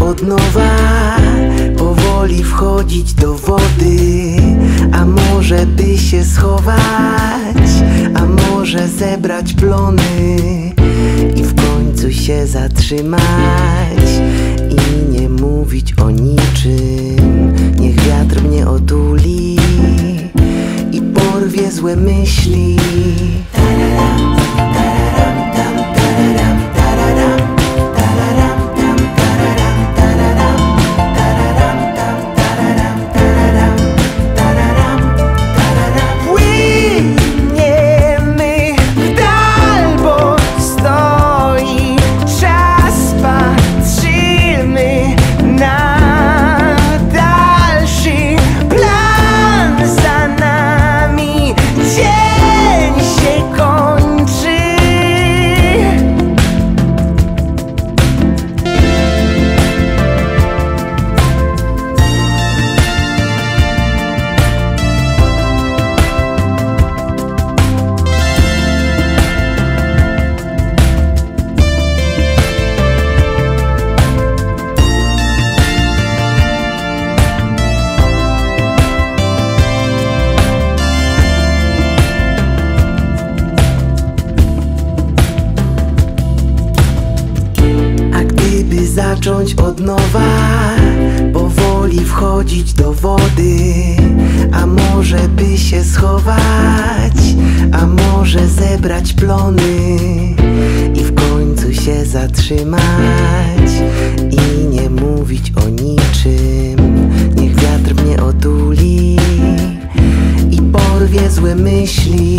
od nowa. Powoli wchodzić do wody A może by się schować A może zebrać plony I w końcu się zatrzymać I nie mówić o niczym. Niech wiatr mnie otuli I porwie złe myśli. Płyniemy zacząć od nowa, powoli wchodzić do wody, a może by się schować, a może zebrać plony i w końcu się zatrzymać i nie mówić o niczym. Niech wiatr mnie otuli i porwie złe myśli.